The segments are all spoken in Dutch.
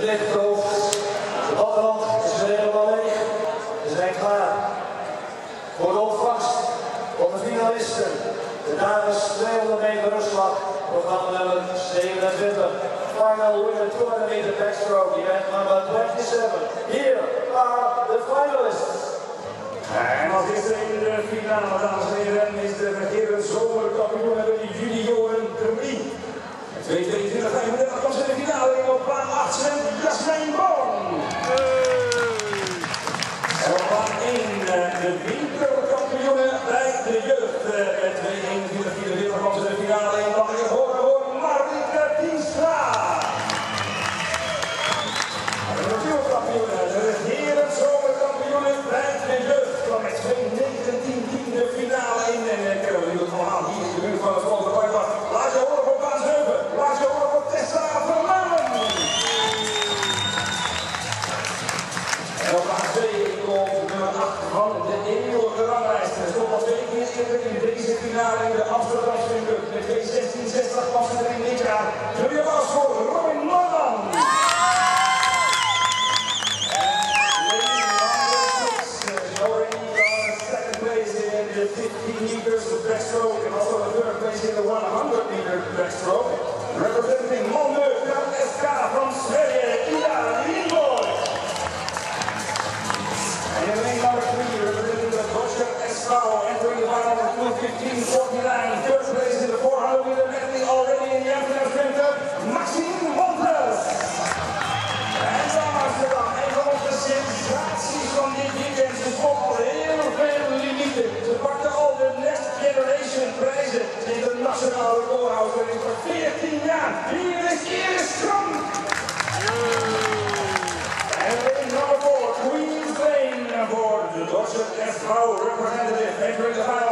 Het ligt droog. Het badland is helemaal ze zijn klaar. Voor de opvangst op de finalisten. De dames 200 meter rustslag. Programma nummer 27. Final winner 200 meter backstroke. Event number 27. Hier, are the finalists. En als eerste in de finale, dames en heren, is de regerend zomerkampioen hebben de junioren 3. in deze finale in de Amsterdamse Cup met 2 16 60 was er in dit. 14 jaar is Iris number four, representative entering the final.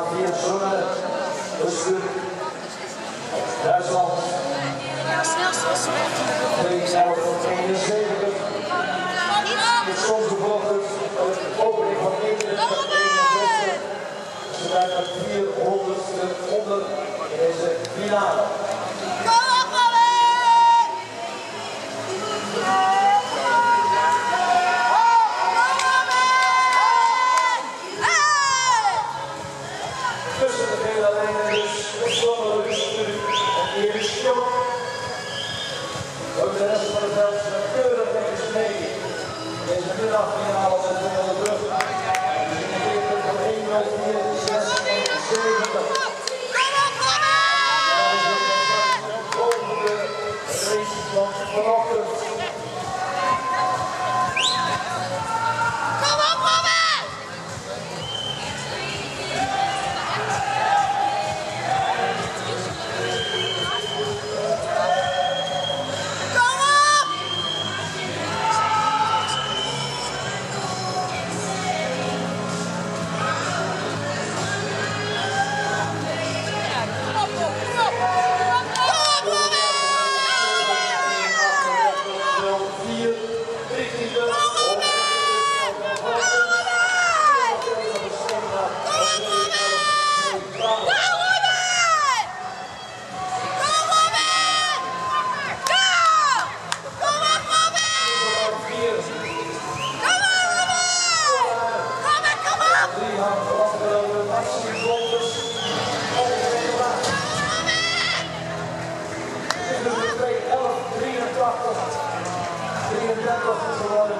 Nafiye Şöyle, Özgür, Erzal, Peygamber, Kendisi, de middagfinale van de Wereldbrug. Kom op, kom op! Barcelona